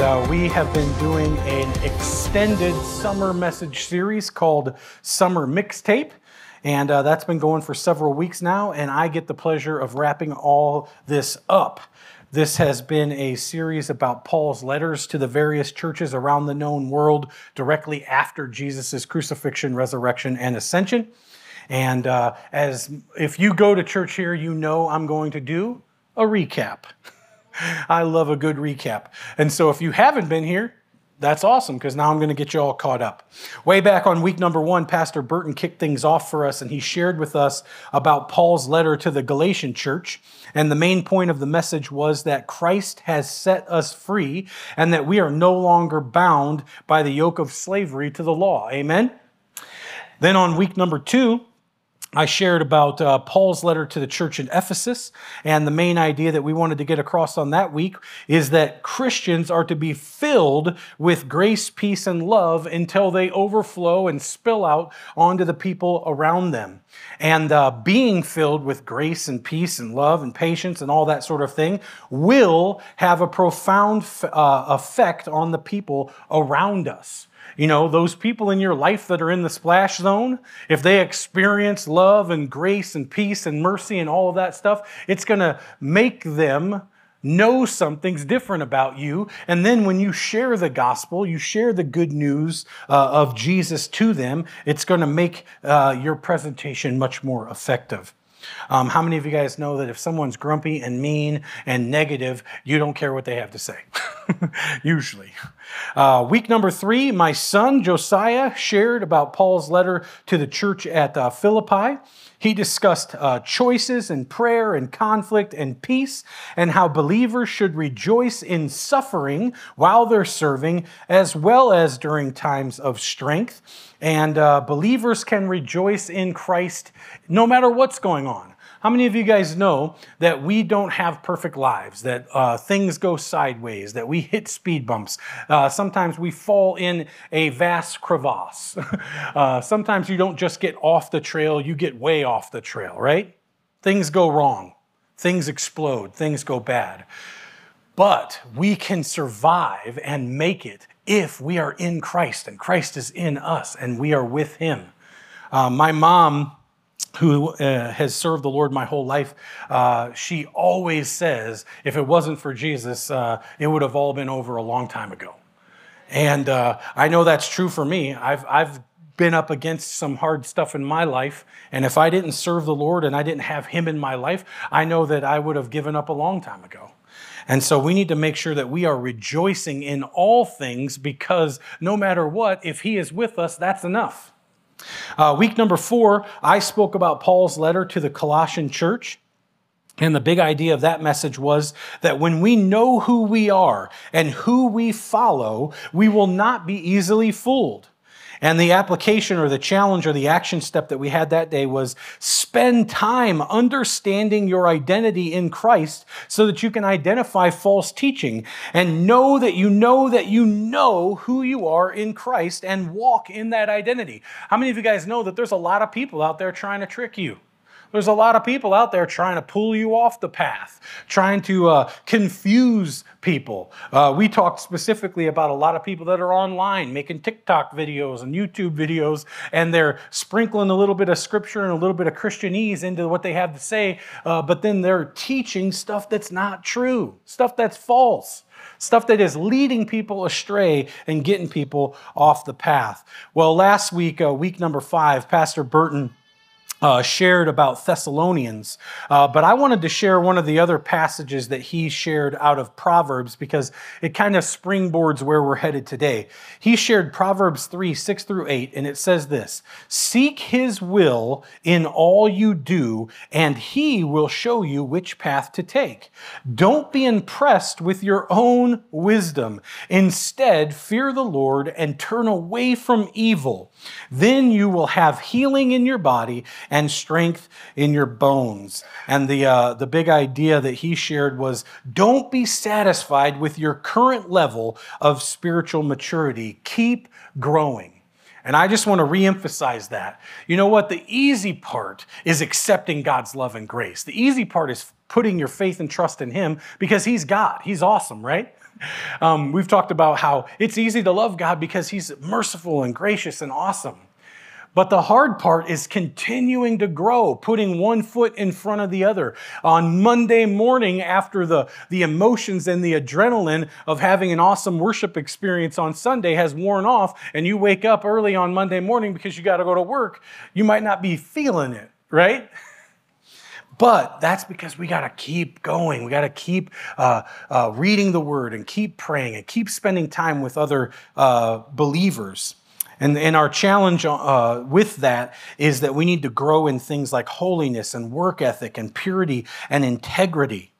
Uh, we have been doing an extended summer message series called Summer Mixtape. And uh, that's been going for several weeks now. And I get the pleasure of wrapping all this up. This has been a series about Paul's letters to the various churches around the known world directly after Jesus' crucifixion, resurrection, and ascension. And uh, as if you go to church here, you know I'm going to do a recap. I love a good recap. And so if you haven't been here, that's awesome because now I'm going to get you all caught up. Way back on week number one, Pastor Burton kicked things off for us and he shared with us about Paul's letter to the Galatian church. And the main point of the message was that Christ has set us free and that we are no longer bound by the yoke of slavery to the law. Amen? Then on week number two, I shared about uh, Paul's letter to the church in Ephesus, and the main idea that we wanted to get across on that week is that Christians are to be filled with grace, peace, and love until they overflow and spill out onto the people around them. And uh, being filled with grace and peace and love and patience and all that sort of thing will have a profound uh, effect on the people around us. You know, those people in your life that are in the splash zone, if they experience love and grace and peace and mercy and all of that stuff, it's going to make them know something's different about you. And then when you share the gospel, you share the good news uh, of Jesus to them, it's going to make uh, your presentation much more effective. Um, how many of you guys know that if someone's grumpy and mean and negative, you don't care what they have to say? Usually. Uh, week number three, my son Josiah shared about Paul's letter to the church at uh, Philippi. He discussed uh, choices and prayer and conflict and peace and how believers should rejoice in suffering while they're serving as well as during times of strength. And uh, believers can rejoice in Christ no matter what's going on. How many of you guys know that we don't have perfect lives, that uh, things go sideways, that we hit speed bumps? Uh, sometimes we fall in a vast crevasse. uh, sometimes you don't just get off the trail, you get way off the trail, right? Things go wrong, things explode, things go bad. But we can survive and make it if we are in Christ and Christ is in us and we are with Him. Uh, my mom who uh, has served the Lord my whole life, uh, she always says, if it wasn't for Jesus, uh, it would have all been over a long time ago. And uh, I know that's true for me. I've, I've been up against some hard stuff in my life. And if I didn't serve the Lord and I didn't have Him in my life, I know that I would have given up a long time ago. And so we need to make sure that we are rejoicing in all things because no matter what, if He is with us, that's enough. Uh, week number four, I spoke about Paul's letter to the Colossian church. And the big idea of that message was that when we know who we are and who we follow, we will not be easily fooled. And the application or the challenge or the action step that we had that day was spend time understanding your identity in Christ so that you can identify false teaching and know that you know that you know who you are in Christ and walk in that identity. How many of you guys know that there's a lot of people out there trying to trick you? There's a lot of people out there trying to pull you off the path, trying to uh, confuse people. Uh, we talked specifically about a lot of people that are online making TikTok videos and YouTube videos, and they're sprinkling a little bit of scripture and a little bit of Christianese into what they have to say, uh, but then they're teaching stuff that's not true, stuff that's false stuff that is leading people astray and getting people off the path. Well, last week, uh, week number five, Pastor Burton uh, shared about Thessalonians, uh, but I wanted to share one of the other passages that he shared out of Proverbs because it kind of springboards where we're headed today. He shared Proverbs 3 6 through 8, and it says this Seek his will in all you do, and he will show you which path to take. Don't be impressed with your own wisdom. Instead, fear the Lord and turn away from evil. Then you will have healing in your body and strength in your bones. And the, uh, the big idea that he shared was don't be satisfied with your current level of spiritual maturity, keep growing. And I just want to reemphasize that. You know what? The easy part is accepting God's love and grace. The easy part is putting your faith and trust in Him because He's God. He's awesome, right? Um, we've talked about how it's easy to love God because He's merciful and gracious and awesome. But the hard part is continuing to grow, putting one foot in front of the other. On Monday morning, after the, the emotions and the adrenaline of having an awesome worship experience on Sunday has worn off, and you wake up early on Monday morning because you got to go to work, you might not be feeling it, right? But that's because we got to keep going. We got to keep uh, uh, reading the word and keep praying and keep spending time with other uh, believers. And, and our challenge uh, with that is that we need to grow in things like holiness and work ethic and purity and integrity.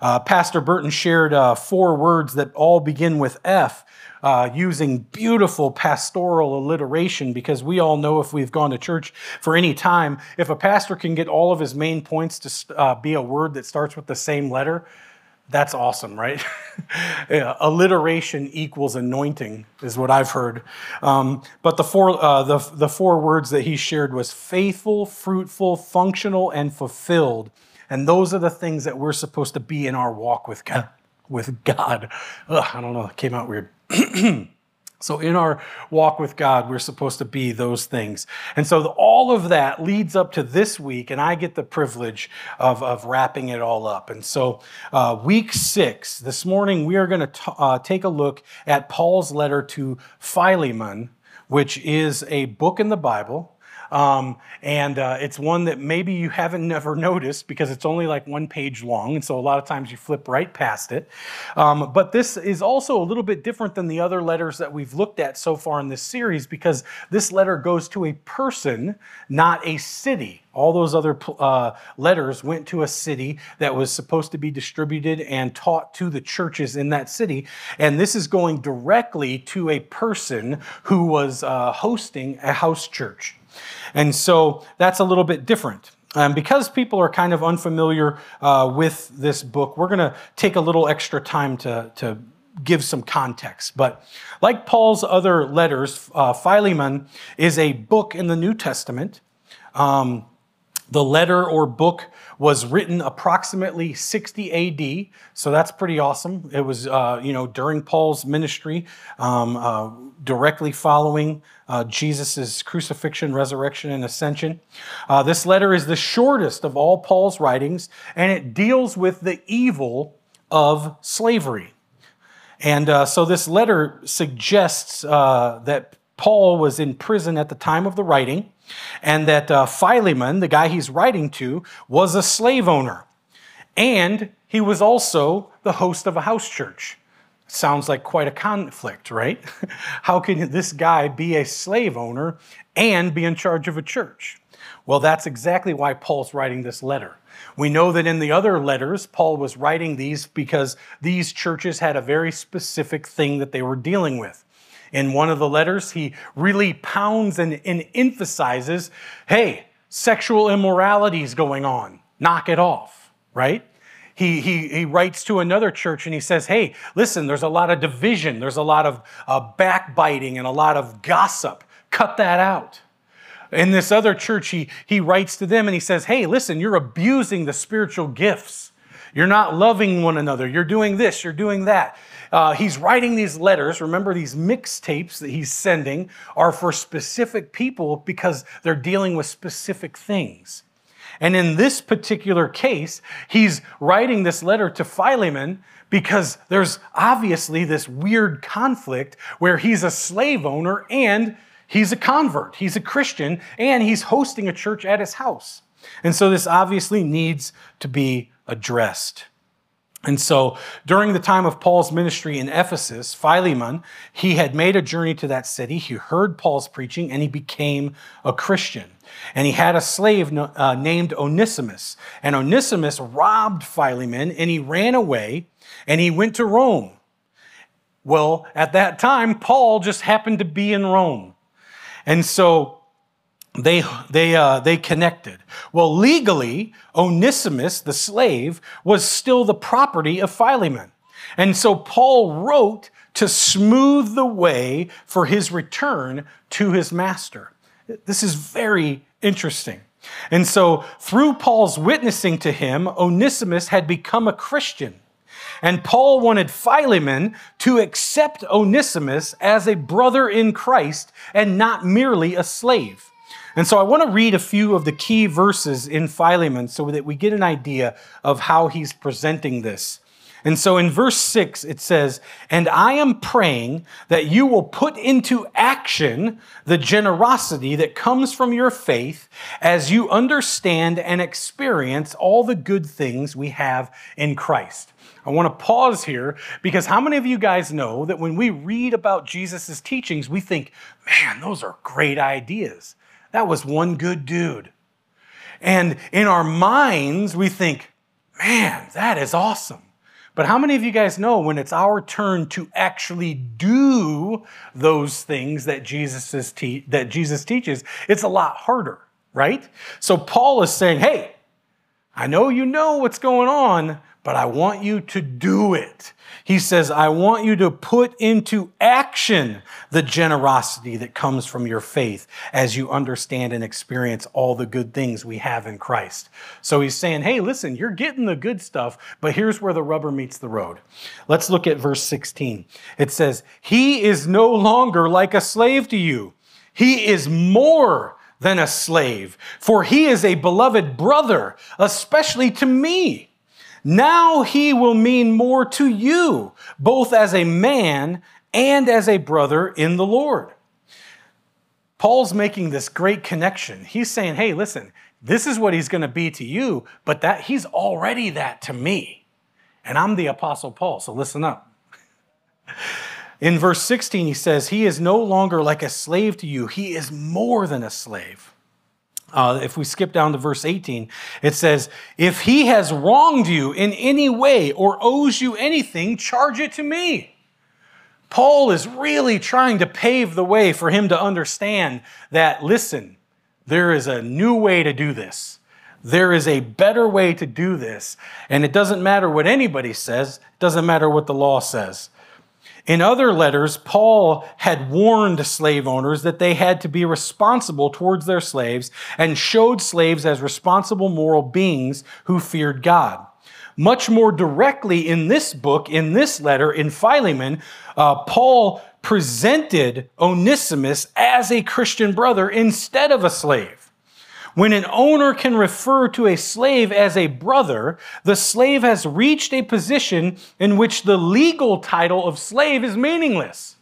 Uh, Pastor Burton shared uh, four words that all begin with F. Uh, using beautiful pastoral alliteration because we all know if we've gone to church for any time, if a pastor can get all of his main points to uh, be a word that starts with the same letter, that's awesome, right? yeah, alliteration equals anointing is what I've heard. Um, but the four, uh, the, the four words that he shared was faithful, fruitful, functional, and fulfilled. And those are the things that we're supposed to be in our walk with God. With God. Ugh, I don't know, it came out weird. So, in our walk with God, we're supposed to be those things. And so, all of that leads up to this week, and I get the privilege of, of wrapping it all up. And so, uh, week six, this morning, we are going to uh, take a look at Paul's letter to Philemon, which is a book in the Bible um, and uh, it's one that maybe you haven't never noticed because it's only like one page long. And so a lot of times you flip right past it. Um, but this is also a little bit different than the other letters that we've looked at so far in this series because this letter goes to a person, not a city. All those other uh, letters went to a city that was supposed to be distributed and taught to the churches in that city. And this is going directly to a person who was uh, hosting a house church. And so that's a little bit different. Um, because people are kind of unfamiliar uh, with this book, we're going to take a little extra time to, to give some context. But like Paul's other letters, uh, Philemon is a book in the New Testament. Um, the letter or book was written approximately 60 AD, so that's pretty awesome. It was, uh, you know, during Paul's ministry, um, uh, directly following uh, Jesus' crucifixion, resurrection, and ascension. Uh, this letter is the shortest of all Paul's writings, and it deals with the evil of slavery. And uh, so this letter suggests uh, that Paul was in prison at the time of the writing and that uh, Philemon, the guy he's writing to, was a slave owner. And he was also the host of a house church. Sounds like quite a conflict, right? How can this guy be a slave owner and be in charge of a church? Well, that's exactly why Paul's writing this letter. We know that in the other letters, Paul was writing these because these churches had a very specific thing that they were dealing with. In one of the letters, he really pounds and, and emphasizes hey, sexual immorality is going on. Knock it off, right? He, he, he writes to another church and he says, Hey, listen, there's a lot of division, there's a lot of uh, backbiting and a lot of gossip. Cut that out. In this other church, he, he writes to them and he says, Hey, listen, you're abusing the spiritual gifts. You're not loving one another. You're doing this, you're doing that. Uh, he's writing these letters. Remember, these mixtapes that he's sending are for specific people because they're dealing with specific things. And in this particular case, he's writing this letter to Philemon because there's obviously this weird conflict where he's a slave owner and he's a convert. He's a Christian and he's hosting a church at his house. And so this obviously needs to be addressed. And so during the time of Paul's ministry in Ephesus, Philemon, he had made a journey to that city. He heard Paul's preaching and he became a Christian. And he had a slave uh, named Onesimus. And Onesimus robbed Philemon and he ran away and he went to Rome. Well, at that time, Paul just happened to be in Rome. And so they, they, uh, they connected. Well, legally, Onesimus, the slave, was still the property of Philemon. And so Paul wrote to smooth the way for his return to his master. This is very interesting. And so, through Paul's witnessing to him, Onesimus had become a Christian. And Paul wanted Philemon to accept Onesimus as a brother in Christ and not merely a slave. And so I want to read a few of the key verses in Philemon so that we get an idea of how he's presenting this. And so in verse 6, it says, And I am praying that you will put into action the generosity that comes from your faith as you understand and experience all the good things we have in Christ. I want to pause here because how many of you guys know that when we read about Jesus' teachings, we think, man, those are great ideas. That was one good dude. And in our minds, we think, man, that is awesome. But how many of you guys know when it's our turn to actually do those things that Jesus, te- that Jesus teaches, it's a lot harder, right? So Paul is saying, hey, I know you know what's going on, but I want you to do it. He says, I want you to put into action the generosity that comes from your faith as you understand and experience all the good things we have in Christ. So he's saying, hey, listen, you're getting the good stuff, but here's where the rubber meets the road. Let's look at verse 16. It says, He is no longer like a slave to you, He is more than a slave, for He is a beloved brother, especially to me. Now he will mean more to you, both as a man and as a brother in the Lord. Paul's making this great connection. He's saying, hey, listen, this is what he's going to be to you, but that he's already that to me. And I'm the apostle Paul, so listen up. In verse 16, he says, He is no longer like a slave to you, he is more than a slave. Uh, if we skip down to verse 18, it says, If he has wronged you in any way or owes you anything, charge it to me. Paul is really trying to pave the way for him to understand that, listen, there is a new way to do this. There is a better way to do this. And it doesn't matter what anybody says, it doesn't matter what the law says. In other letters, Paul had warned slave owners that they had to be responsible towards their slaves and showed slaves as responsible moral beings who feared God. Much more directly in this book, in this letter, in Philemon, uh, Paul presented Onesimus as a Christian brother instead of a slave. When an owner can refer to a slave as a brother, the slave has reached a position in which the legal title of slave is meaningless.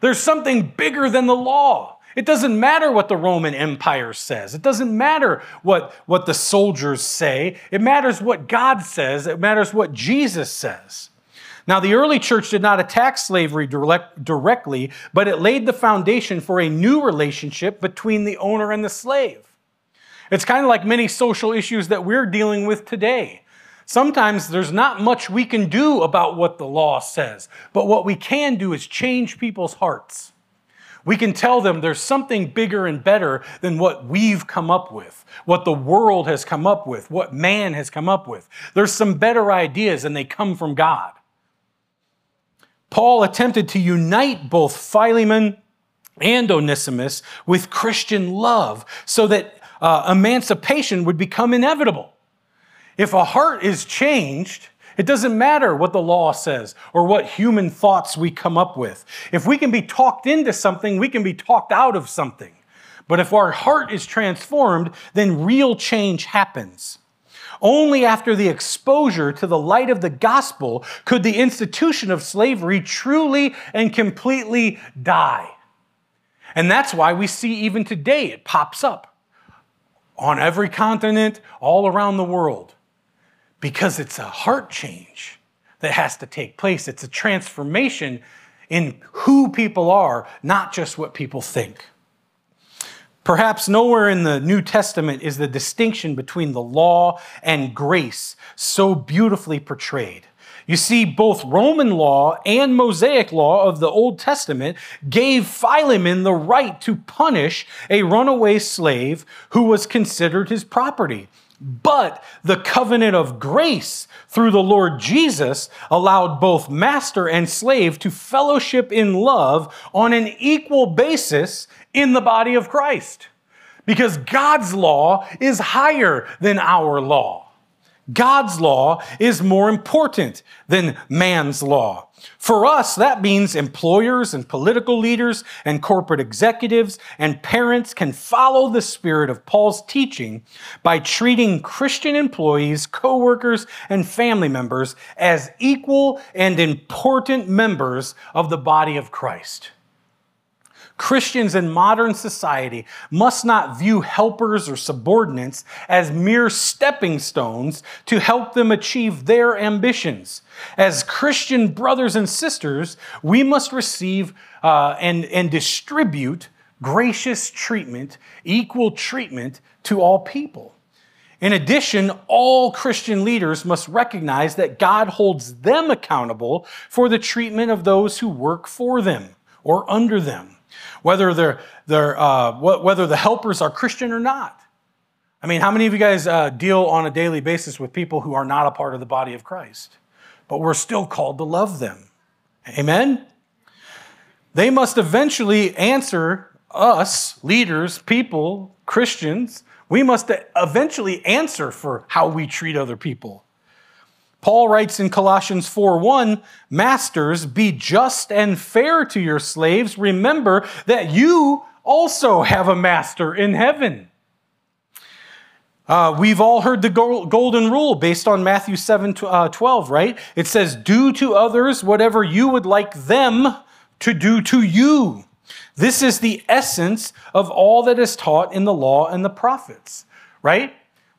There's something bigger than the law. It doesn't matter what the Roman Empire says. It doesn't matter what, what the soldiers say. It matters what God says. It matters what Jesus says. Now, the early church did not attack slavery direct, directly, but it laid the foundation for a new relationship between the owner and the slave. It's kind of like many social issues that we're dealing with today. Sometimes there's not much we can do about what the law says, but what we can do is change people's hearts. We can tell them there's something bigger and better than what we've come up with, what the world has come up with, what man has come up with. There's some better ideas and they come from God. Paul attempted to unite both Philemon and Onesimus with Christian love so that uh, emancipation would become inevitable. If a heart is changed, it doesn't matter what the law says or what human thoughts we come up with. If we can be talked into something, we can be talked out of something. But if our heart is transformed, then real change happens. Only after the exposure to the light of the gospel could the institution of slavery truly and completely die. And that's why we see even today it pops up on every continent, all around the world, because it's a heart change that has to take place. It's a transformation in who people are, not just what people think. Perhaps nowhere in the New Testament is the distinction between the law and grace so beautifully portrayed. You see, both Roman law and Mosaic law of the Old Testament gave Philemon the right to punish a runaway slave who was considered his property. But the covenant of grace through the Lord Jesus allowed both master and slave to fellowship in love on an equal basis in the body of Christ. because God's law is higher than our law. God's law is more important than man's law. For us, that means employers and political leaders and corporate executives and parents can follow the spirit of Paul's teaching by treating Christian employees, coworkers, and family members as equal and important members of the body of Christ. Christians in modern society must not view helpers or subordinates as mere stepping stones to help them achieve their ambitions. As Christian brothers and sisters, we must receive uh, and, and distribute gracious treatment, equal treatment to all people. In addition, all Christian leaders must recognize that God holds them accountable for the treatment of those who work for them or under them whether they're, they're uh, whether the helpers are Christian or not. I mean, how many of you guys uh, deal on a daily basis with people who are not a part of the body of Christ, but we're still called to love them? Amen. They must eventually answer us, leaders, people, Christians. We must eventually answer for how we treat other people. Paul writes in Colossians 4:1, "Masters, be just and fair to your slaves. Remember that you also have a master in heaven." Uh, we've all heard the golden rule based on Matthew 7 uh, 12, right? It says, Do to others whatever you would like them to do to you. This is the essence of all that is taught in the law and the prophets, right?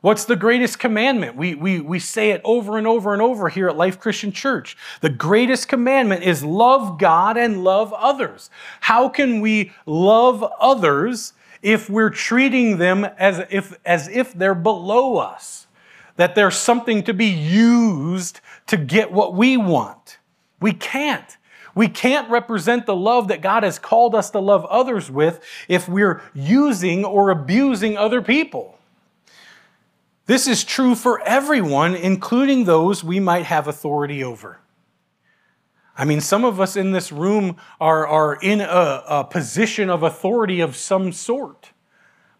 What's the greatest commandment? We, we, we say it over and over and over here at Life Christian Church. The greatest commandment is love God and love others. How can we love others if we're treating them as if, as if they're below us? That there's something to be used to get what we want. We can't. We can't represent the love that God has called us to love others with if we're using or abusing other people. This is true for everyone, including those we might have authority over. I mean, some of us in this room are, are in a, a position of authority of some sort,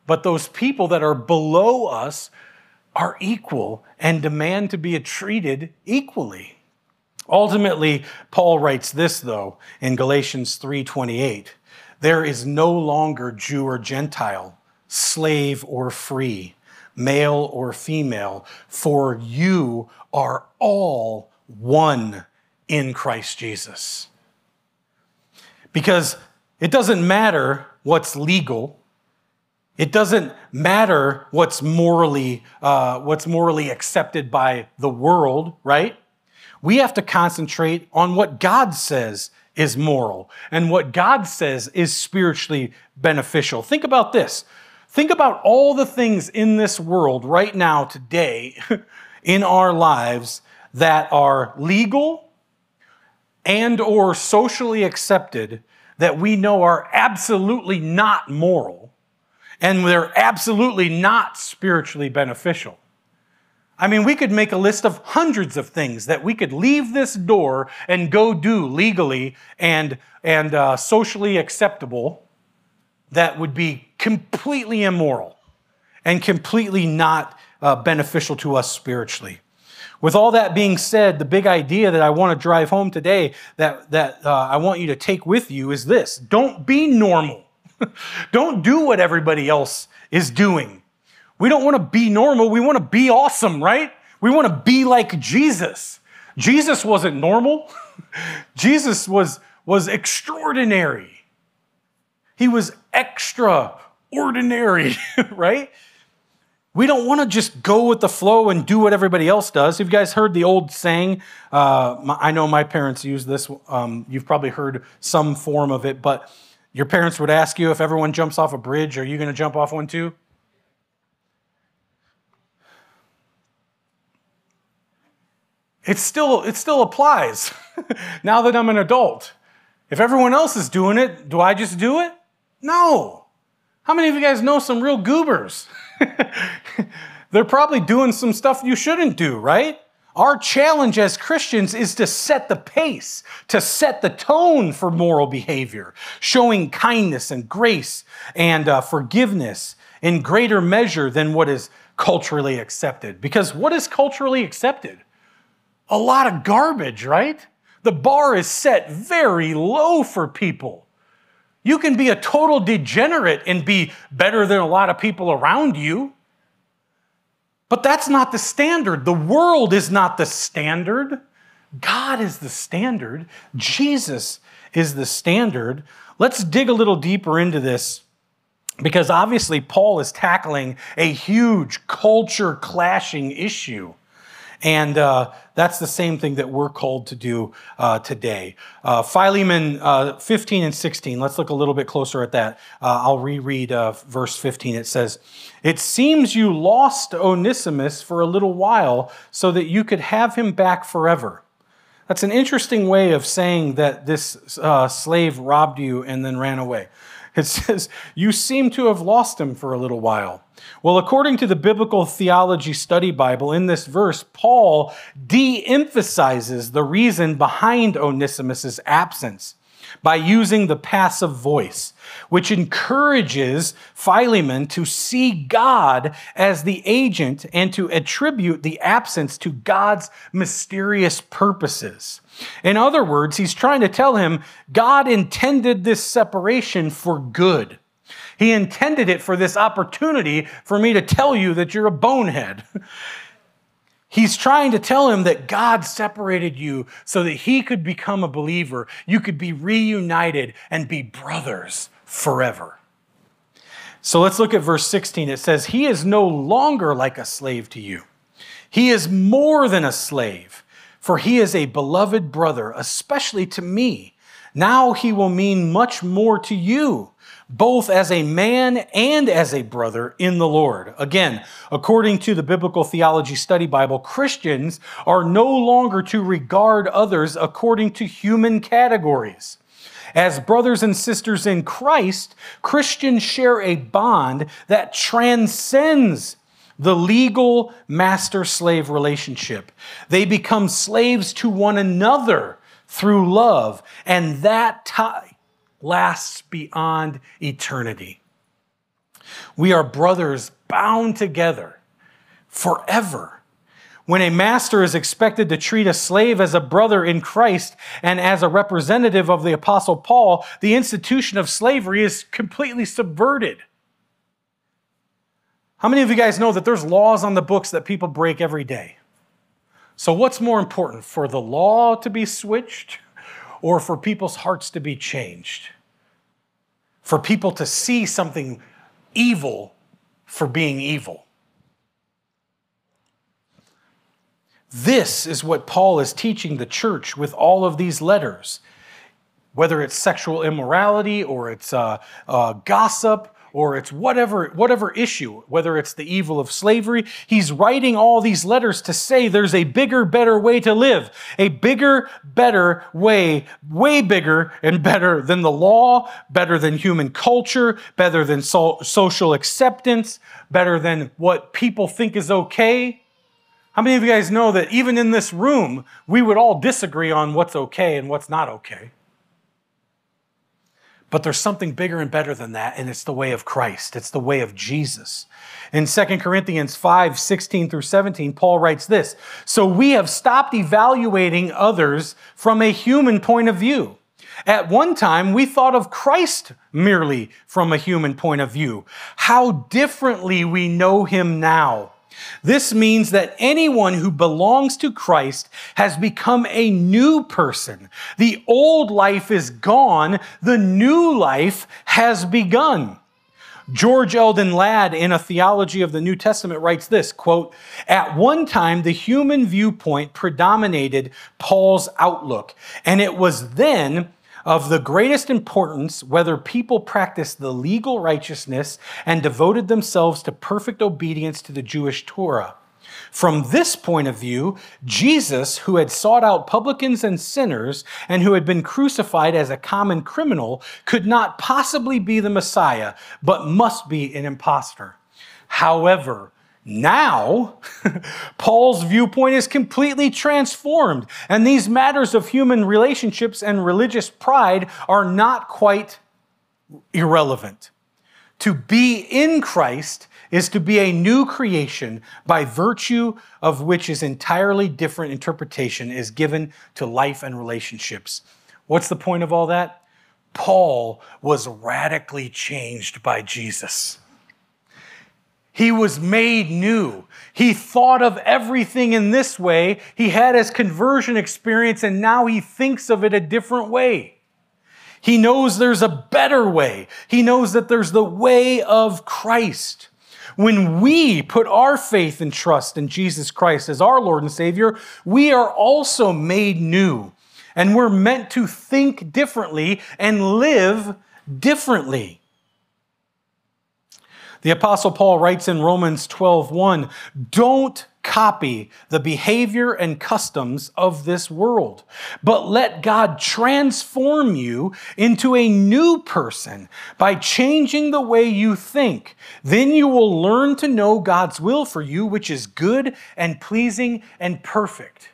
but those people that are below us are equal and demand to be treated equally. Ultimately, Paul writes this though in Galatians 3:28. There is no longer Jew or Gentile, slave or free male or female, for you are all one in Christ Jesus. Because it doesn't matter what's legal. It doesn't matter what's morally, uh, what's morally accepted by the world, right? We have to concentrate on what God says is moral and what God says is spiritually beneficial. Think about this. Think about all the things in this world right now, today, in our lives that are legal and or socially accepted that we know are absolutely not moral and they're absolutely not spiritually beneficial. I mean, we could make a list of hundreds of things that we could leave this door and go do legally and, and uh, socially acceptable that would be completely immoral and completely not uh, beneficial to us spiritually. With all that being said, the big idea that I want to drive home today that, that uh, I want you to take with you is this don't be normal. don't do what everybody else is doing. We don't want to be normal, we want to be awesome, right? We want to be like Jesus. Jesus wasn't normal, Jesus was, was extraordinary. He was extraordinary, right? We don't want to just go with the flow and do what everybody else does. Have you guys heard the old saying? Uh, my, I know my parents use this. Um, you've probably heard some form of it, but your parents would ask you if everyone jumps off a bridge, are you going to jump off one too? It still, it still applies now that I'm an adult. If everyone else is doing it, do I just do it? No. How many of you guys know some real goobers? They're probably doing some stuff you shouldn't do, right? Our challenge as Christians is to set the pace, to set the tone for moral behavior, showing kindness and grace and uh, forgiveness in greater measure than what is culturally accepted. Because what is culturally accepted? A lot of garbage, right? The bar is set very low for people. You can be a total degenerate and be better than a lot of people around you. But that's not the standard. The world is not the standard. God is the standard. Jesus is the standard. Let's dig a little deeper into this because obviously Paul is tackling a huge culture clashing issue. And uh, that's the same thing that we're called to do uh, today. Uh, Philemon uh, 15 and 16, let's look a little bit closer at that. Uh, I'll reread uh, verse 15. It says, It seems you lost Onesimus for a little while so that you could have him back forever. That's an interesting way of saying that this slave robbed you and then ran away. It says, You seem to have lost him for a little while. Well, according to the Biblical Theology Study Bible, in this verse, Paul de emphasizes the reason behind Onesimus' absence by using the passive voice, which encourages Philemon to see God as the agent and to attribute the absence to God's mysterious purposes. In other words, he's trying to tell him God intended this separation for good. He intended it for this opportunity for me to tell you that you're a bonehead. He's trying to tell him that God separated you so that he could become a believer. You could be reunited and be brothers forever. So let's look at verse 16. It says, He is no longer like a slave to you, He is more than a slave, for He is a beloved brother, especially to me. Now He will mean much more to you both as a man and as a brother in the Lord. Again, according to the Biblical Theology Study Bible, Christians are no longer to regard others according to human categories. As brothers and sisters in Christ, Christians share a bond that transcends the legal master slave relationship. They become slaves to one another through love, and that tie lasts beyond eternity. We are brothers bound together forever. When a master is expected to treat a slave as a brother in Christ and as a representative of the Apostle Paul, the institution of slavery is completely subverted. How many of you guys know that there's laws on the books that people break every day? So, what's more important, for the law to be switched or for people's hearts to be changed. For people to see something evil for being evil. This is what Paul is teaching the church with all of these letters. Whether it's sexual immorality or it's uh, uh, gossip or it's whatever, whatever issue, whether it's the evil of slavery, he's writing all these letters to say there's a bigger, better way to live. A bigger, better way, way bigger and better than the law, better than human culture, better than so- social acceptance, better than what people think is okay. How many of you guys know that even in this room, we would all disagree on what's okay and what's not okay? But there's something bigger and better than that, and it's the way of Christ. It's the way of Jesus. In 2 Corinthians 5 16 through 17, Paul writes this So we have stopped evaluating others from a human point of view. At one time, we thought of Christ merely from a human point of view. How differently we know him now. This means that anyone who belongs to Christ has become a new person. The old life is gone, the new life has begun. George Eldon Ladd in a theology of the New Testament writes this quote, At one time, the human viewpoint predominated Paul's outlook, and it was then of the greatest importance whether people practiced the legal righteousness and devoted themselves to perfect obedience to the Jewish Torah. From this point of view, Jesus, who had sought out publicans and sinners and who had been crucified as a common criminal, could not possibly be the Messiah, but must be an impostor. However, now, Paul's viewpoint is completely transformed, and these matters of human relationships and religious pride are not quite irrelevant. To be in Christ is to be a new creation by virtue of which is entirely different interpretation is given to life and relationships. What's the point of all that? Paul was radically changed by Jesus. He was made new. He thought of everything in this way. He had his conversion experience and now he thinks of it a different way. He knows there's a better way. He knows that there's the way of Christ. When we put our faith and trust in Jesus Christ as our Lord and Savior, we are also made new. And we're meant to think differently and live differently. The apostle Paul writes in Romans 12:1, "Don't copy the behavior and customs of this world, but let God transform you into a new person by changing the way you think. Then you will learn to know God's will for you, which is good and pleasing and perfect."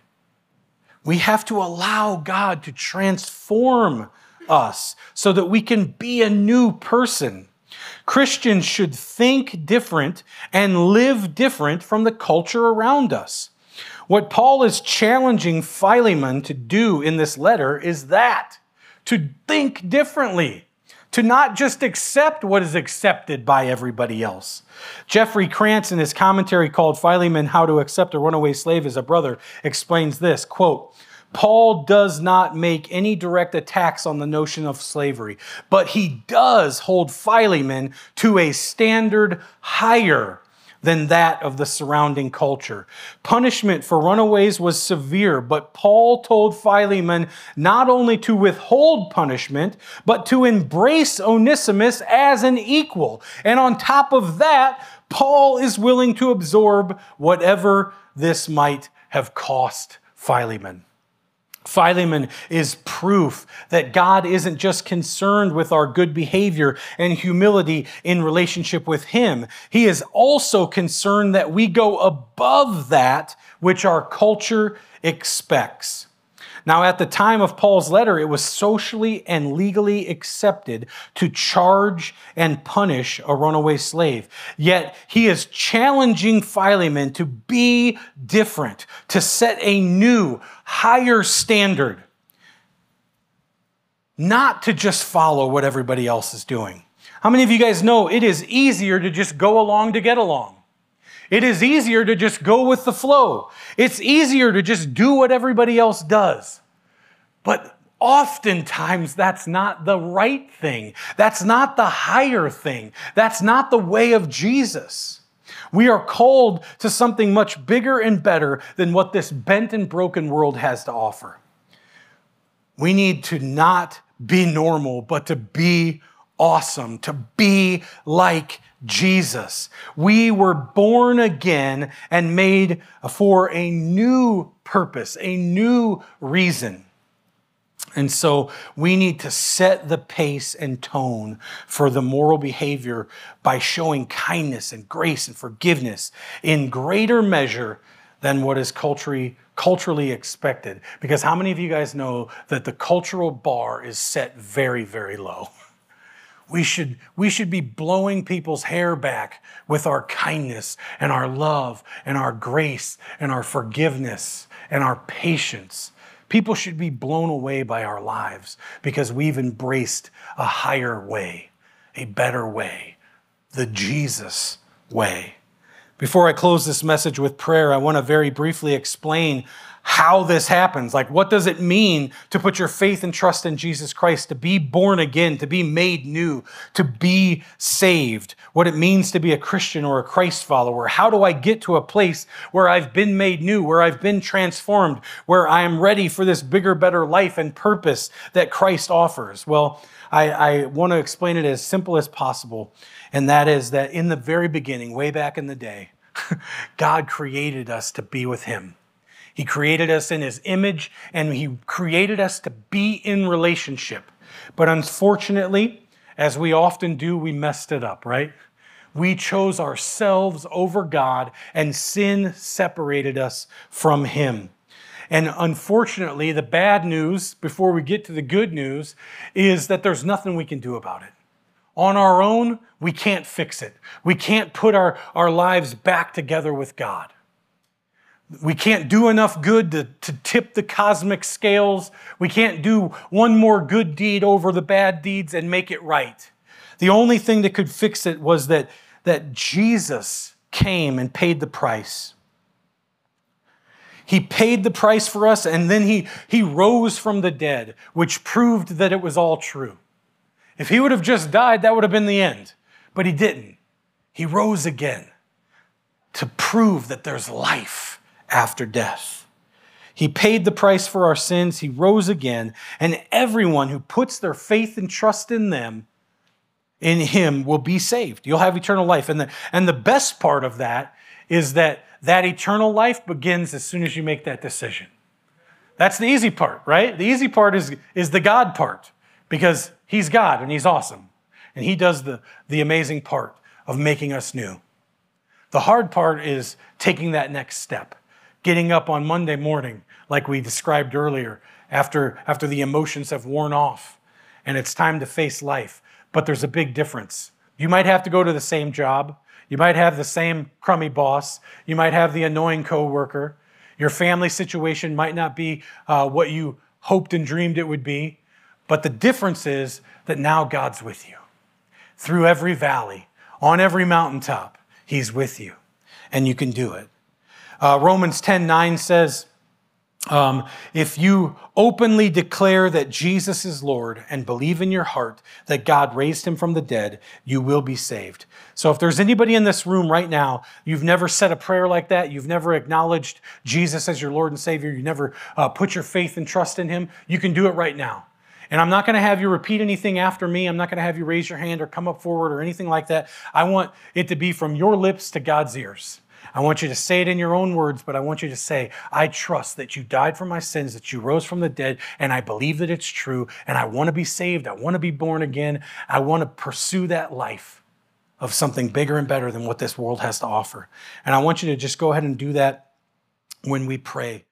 We have to allow God to transform us so that we can be a new person. Christians should think different and live different from the culture around us. What Paul is challenging Philemon to do in this letter is that to think differently, to not just accept what is accepted by everybody else. Jeffrey Kranz, in his commentary called Philemon How to Accept a Runaway Slave as a Brother, explains this quote, Paul does not make any direct attacks on the notion of slavery, but he does hold Philemon to a standard higher than that of the surrounding culture. Punishment for runaways was severe, but Paul told Philemon not only to withhold punishment, but to embrace Onesimus as an equal. And on top of that, Paul is willing to absorb whatever this might have cost Philemon. Philemon is proof that God isn't just concerned with our good behavior and humility in relationship with Him. He is also concerned that we go above that which our culture expects. Now, at the time of Paul's letter, it was socially and legally accepted to charge and punish a runaway slave. Yet he is challenging Philemon to be different, to set a new, higher standard, not to just follow what everybody else is doing. How many of you guys know it is easier to just go along to get along? It is easier to just go with the flow. It's easier to just do what everybody else does. But oftentimes that's not the right thing. That's not the higher thing. That's not the way of Jesus. We are called to something much bigger and better than what this bent and broken world has to offer. We need to not be normal, but to be awesome, to be like Jesus. We were born again and made for a new purpose, a new reason. And so we need to set the pace and tone for the moral behavior by showing kindness and grace and forgiveness in greater measure than what is culturally, culturally expected. Because how many of you guys know that the cultural bar is set very, very low? We should, we should be blowing people's hair back with our kindness and our love and our grace and our forgiveness and our patience. People should be blown away by our lives because we've embraced a higher way, a better way, the Jesus way. Before I close this message with prayer, I want to very briefly explain how this happens. Like, what does it mean to put your faith and trust in Jesus Christ, to be born again, to be made new, to be saved? What it means to be a Christian or a Christ follower? How do I get to a place where I've been made new, where I've been transformed, where I am ready for this bigger, better life and purpose that Christ offers? Well, I, I want to explain it as simple as possible. And that is that in the very beginning, way back in the day, God created us to be with Him. He created us in His image and He created us to be in relationship. But unfortunately, as we often do, we messed it up, right? We chose ourselves over God and sin separated us from Him. And unfortunately, the bad news, before we get to the good news, is that there's nothing we can do about it. on our own, we can't fix it. We can't put our, our lives back together with God. We can't do enough good to, to tip the cosmic scales. We can't do one more good deed over the bad deeds and make it right. The only thing that could fix it was that, that Jesus came and paid the price. He paid the price for us and then he, he rose from the dead, which proved that it was all true. If he would have just died, that would have been the end. But he didn't. He rose again to prove that there's life after death. He paid the price for our sins. He rose again. And everyone who puts their faith and trust in them, in him, will be saved. You'll have eternal life. And the, and the best part of that is that that eternal life begins as soon as you make that decision. That's the easy part, right? The easy part is, is the God part because he's God and he's awesome. And he does the, the amazing part of making us new. The hard part is taking that next step getting up on Monday morning, like we described earlier, after, after the emotions have worn off and it's time to face life. But there's a big difference. You might have to go to the same job. You might have the same crummy boss. You might have the annoying coworker. Your family situation might not be uh, what you hoped and dreamed it would be. But the difference is that now God's with you. Through every valley, on every mountaintop, He's with you. And you can do it. Uh, Romans 10 9 says, um, if you openly declare that Jesus is Lord and believe in your heart that God raised him from the dead, you will be saved. So, if there's anybody in this room right now, you've never said a prayer like that, you've never acknowledged Jesus as your Lord and Savior, you never uh, put your faith and trust in him, you can do it right now. And I'm not going to have you repeat anything after me. I'm not going to have you raise your hand or come up forward or anything like that. I want it to be from your lips to God's ears. I want you to say it in your own words, but I want you to say, I trust that you died for my sins, that you rose from the dead, and I believe that it's true, and I want to be saved. I want to be born again. I want to pursue that life of something bigger and better than what this world has to offer. And I want you to just go ahead and do that when we pray.